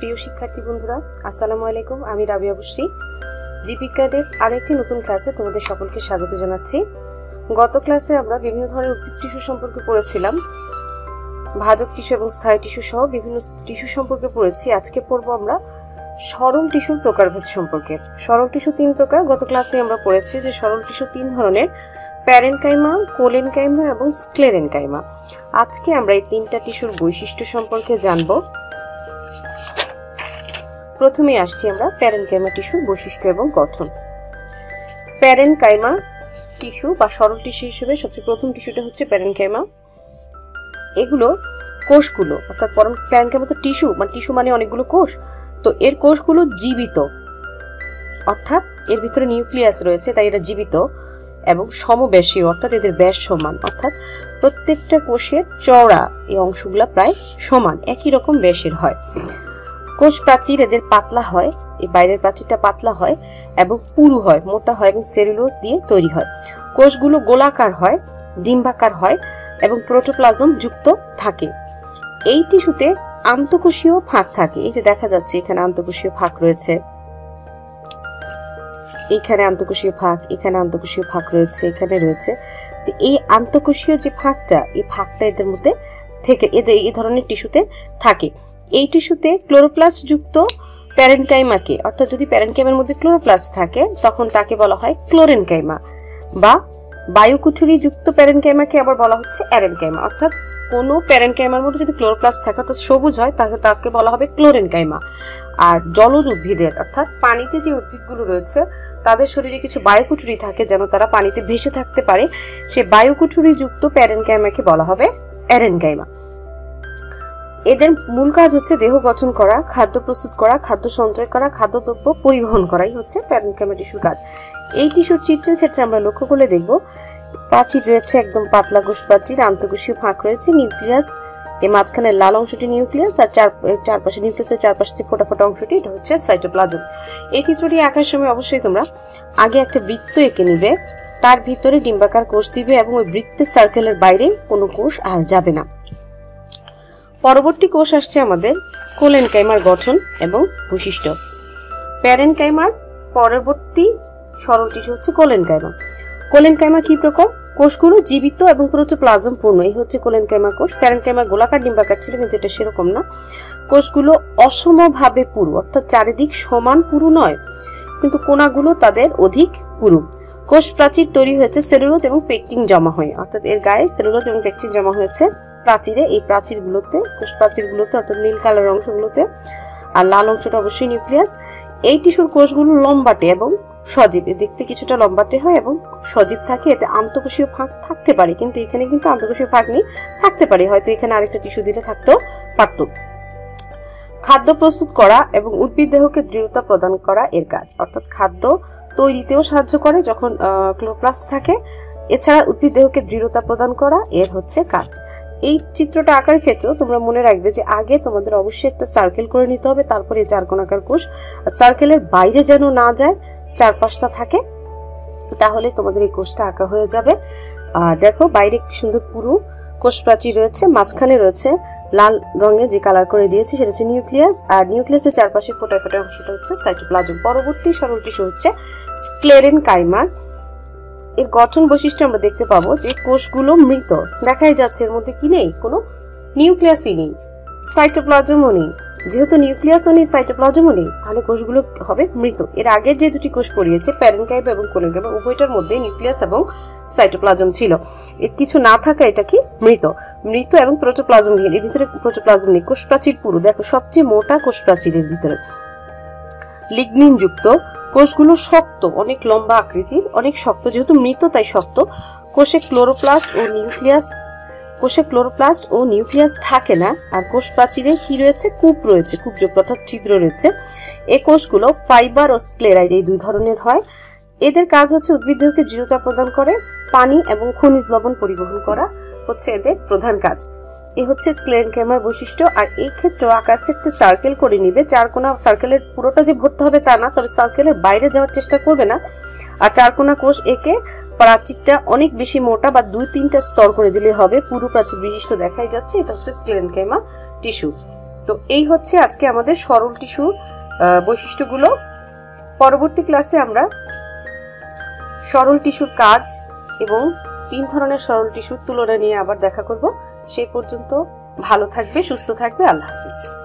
প্রিয় শিক্ষার্থী বন্ধুরা, আসসালামু আলাইকুম, আমি রাবিয়া বসি জীবিকাদের আরেকটি নতুন ক্লাসে তোমাদের সকলকে স্বাগত জানাচ্ছি। গত ক্লাসে আমরা বিভিন্ন ধরনের উদ্ভিদ টিস্যু সম্পর্কে পড়েছিলাম। ভাজক টিস্যু এবং স্থায়ী টিস্যু সহ বিভিন্ন টিস্যু সম্পর্কে পড়েছি। আজকে পড়ব আমরা সরল টিস্যুর প্রকারভেদ সম্পর্কে। সরল টিস্যু তিন প্রকার, গত ক্লাসে আমরা পড়েছি যে সরল টিস্যু তিন ধরনের, প্যারেনকাইমা, কোলেনকাইমা এবং স্ক্লেরেনকাইমা। আজকে আমরা এই তিনটা টিস্যুর বৈশিষ্ট্য সম্পর্কে জানব। প্রথমে আসছি আমরা প্যারেনকাইমা টিস্যুর বৈশিষ্ট্য এবং গঠন। প্যারেনকাইমা টিস্যু বা সরল টিস্যু হিসেবে সবচেয়ে প্রথম টিস্যুটা হচ্ছে প্যারেনকাইমা এগুলো কোষগুলো, অর্থাৎ প্যারেনকাইমা তো টিস্যু মানে টিস্যু মানে অনেকগুলো কোষ, তো এর কোষগুলো জীবিত। অর্থাৎ এর ভিতরে নিউক্লিয়াস রয়েছে, তাই এটা জীবিত এবং সমবেশীয় অর্থাৎ এদের ব্যাস সমান। অর্থাৎ প্রত্যেকটা কোষের চওড়া এই অংশগুলো প্রায় সমান, একই রকম ব্যাসের হয়। কোষ প্রাচীর এদের পাতলা হয়, এই বাইরের প্রাচীরটা পাতলা হয় এবং পুরু হয়, মোটা হয় এবং সেলুলোজ দিয়ে তৈরি হয়। কোষগুলো গোলাকার হয়, ডিম্বাকার হয় এবং প্রোটোপ্লাজম যুক্ত থাকে। এই টিস্যুতে আন্তঃকোষীয় ফাঁক থাকে। এই যে দেখা যাচ্ছে, এখানে আন্তঃকোষীয় ফাঁক রয়েছে। এখানে আন্তঃকোষীয় ফাঁক, এখানে আন্তঃকোষীয় ফাঁক রয়েছে, এখানে রয়েছে। তো এই আন্তঃকোষীয় যে ফাঁকটা, এই ফাঁকটা এদের মধ্যে থেকে, এদের এই ধরনের টিস্যুতে থাকে। এই টিস্যুতে ক্লোরোপ্লাস্ট যুক্ত প্যারেনকাইমাকে, অর্থাৎ যদি প্যারেনকাইমার মধ্যে ক্লোরোপ্লাস্ট থাকে, তখন তাকে বলা হয় ক্লোরেনকাইমা বা বায়ুকুঠুরি যুক্ত প্যারেনকাইমাকে আবার বলা হচ্ছে অ্যারেনকাইমা। অর্থাৎ কোনো প্যারেনকাইমার মধ্যে যদি ক্লোরোপ্লাস্ট থাকে, অর্থাৎ সবুজ হয় তাকে তাকে বলা হবে ক্লোরেনকাইমা। আর জলজ উদ্ভিদের, অর্থাৎ পানিতে যে উদ্ভিদগুলো রয়েছে, তাদের শরীরে কিছু বায়ুকুঠুরি থাকে যেন তারা পানিতে ভেসে থাকতে পারে, সে বায়ুকুঠুরি যুক্ত প্যারেনকাইমাকে বলা হবে অ্যারেনকাইমা। এদের মূল কাজ হচ্ছে দেহ গঠন করা, খাদ্য প্রস্তুত করা, খাদ্য সঞ্চয় করা খাদ্যদ্রব্য পরিবহন করাই হচ্ছে প্যারেনকাইমা টিস্যুর কাজ। এই টিস্যুর চিত্রের ক্ষেত্রে আমরা লক্ষ্য করলে দেখব প্রাচীর রয়েছে, একদম পাতলা কোষ প্রাচীর আন্তঃকোষীয় ফাঁক রয়েছে, নিউক্লিয়াস এই মাঝখানে লাল অংশটি নিউক্লিয়াস, আর চার, চারপাশে নিউক্লিয়াসের চারপাশে যে ফোটা ফোটা অংশটি, এটা হচ্ছে সাইটোপ্লাজম। এই চিত্রটি আঁকার সময় অবশ্যই তোমরা আগে একটা বৃত্ত এঁকে নিবে, তার ভিতরে ডিম্বাকার কোষ দিবে এবং ওই বৃত্তের সার্কেলের বাইরে কোনো কোষ আর যাবে না। পরবর্তী কোষ আসছে আমাদের কোলেনকাইমার গঠন এবং বৈশিষ্ট্য। প্যারেনকাইমার পরবর্তী সরল টিস্যু হচ্ছে কোলেনকাইমা। কোলেনকাইমা কি প্রকার? কোষগুলো জীবিত এবং প্রোটোপ্লাজম পূর্ণ। এই হচ্ছে কোলেনকাইমা কোষ। প্যারেনকাইমা গোলাকার ডিম্বাকার ছিল, কিন্তু এটা সেরকম না। কোষগুলো অসমভাবে পুরু, অর্থাৎ চারিদিক সমান পুরু নয়, কিন্তু কোনাগুলো তাদের অধিক পুরু। কোষ প্রাচীর তৈরি হয়েছে সেলুলোজ এবং পেকটিন জমা হয়ে, অর্থাৎ এর গায়ে সেলুলোজ এবং পেকটিন জমা হয়েছে প্রাচীরে, এই প্রাচীরগুলোতে কোষ প্রাচীরগুলোতে অর্থাৎ নীল কালার অংশগুলোতে, আর লাল অংশটা অবশ্যই নিউক্লিয়াস, এই টিস্যুর কোষগুলো লম্বাটে এবং সজীব। দেখতে কিছুটা লম্বাটে হয় এবং সজীব থাকে, এতে আন্তঃকোষীয় ফাঁক থাকতে পারে, কিন্তু এখানে কিন্তু আন্তঃকোষীয় ফাঁক নেই, থাকতে পারে, হয়তো এখানে আরেকটা টিস্যু দিলে থাকতেও পারত। খাদ্য প্রস্তুত করা এবং উদ্ভিদ দেহকে দৃঢ়তা প্রদান করা এর কাজ, অর্থাৎ খাদ্য তৈরিতেও সাহায্য করে যখন ক্লোপ্লাস্ট থাকে। এছাড়া উদ্ভিদ দেহকে দৃঢ়তা প্রদান করা এর হচ্ছে কাজ। এই চিত্রটা আঁকার ক্ষেত্রেও তোমরা মনে রাখবে যে আগে তোমাদের অবশ্যই একটা সার্কেল করে নিতে হবে, তারপরে চার কোনাকার কোষ। সার্কেলের বাইরে যেন না যায় চার পাঁচটা থাকে, তাহলে তোমাদের এই কোষটা আঁকা হয়ে যাবে। আর দেখো, বাইরে সুন্দর পুরু কোষ প্রাচীর রয়েছে, মাঝখানে রয়েছে লাল রঙে যে কালার করে দিয়েছে, সেটা হচ্ছে নিউক্লিয়াস আর নিউক্লিয়াসের চারপাশে ফোটায় ফোটায় অংশটা হচ্ছে সাইটোপ্লাজম পরবর্তী সরল টিস্যু হচ্ছে স্ক্লেরেন কাইমার এর গঠন বৈশিষ্ট্য আমরা দেখতে পাবো যে কোষগুলো মৃত। দেখাই যাচ্ছে এর মধ্যে কি নেই? কোনো নিউক্লিয়াসই নেই। সাইটোপ্লাজমও নেই। যেহেতু নিউক্লিয়াসও নেই, সাইটোপ্লাজমও নেই, তাহলে কোষগুলো হবে মৃত। এর আগের যে দুটি কোষ পড়িয়েছে প্যারেনকাইব এবং কোলেনকাইব উভয়টার মধ্যে নিউক্লিয়াস এবং সাইটোপ্লাজম ছিল। এর কিছু না থাকা এটা কি? মৃত। মৃত এবং প্রোটোপ্লাজম নেই এর ভিতরে প্রোটোপ্লাজম নেই। কোষ প্রাচীর পুরো। দেখো, সবচেয়ে মোটা কোষ প্রাচীরের ভিতরে। লিগনিন যুক্ত কোষগুলো শক্ত, অনেক লম্বা আকৃতির, অনেক শক্ত, যেহেতু মৃত তাই শক্ত। কোষে ক্লোরোপ্লাস্ট ও নিউক্লিয়াস, কোষে ক্লোরোপ্লাস্ট ও নিউক্লিয়াস থাকে না। আর কোষ প্রাচীরে কি রয়েছে? কূপ রয়েছে কূপ অর্থাৎ ছিদ্র রয়েছে। এ কোষগুলো ফাইবার ও স্ক্লেরাইড এই দুই ধরনের হয়। এদের কাজ হচ্ছে উদ্ভিদদেরকে দৃঢ়তা প্রদান করে, পানি এবং খনিজ লবণ পরিবহন করা, হচ্ছে এদের প্রধান কাজ। এ হচ্ছে স্ক্লেনক্যামার বৈশিষ্ট্য, আর এই ক্ষেত্রে আকার ক্ষেত্রে সার্কেল করে নিবে। চার কোনা সার্কেলের পুরোটা যে ভরতে হবে তা না, তবে সার্কেলের বাইরে যাওয়ার চেষ্টা করবে না। আর চারকোনা কোষ একে প্রাচীরটা অনেক বেশি মোটা বা দুই তিনটা স্তর করে দিলে হবে। পুরো প্রাচীর বিশিষ্ট দেখাই যাচ্ছে, এটা হচ্ছে স্ক্লেনকেমা টিস্যু। তো এই হচ্ছে আজকে আমাদের সরল টিস্যু বৈশিষ্ট্যগুলো। পরবর্তী ক্লাসে আমরা সরল টিস্যুর কাজ এবং তিন ধরনের সরল টিস্যুর তুলনা নিয়ে আবার দেখা করব। সেই পর্যন্ত ভালো থাকবে সুস্থ থাকবে আল্লাহ হাফিজ।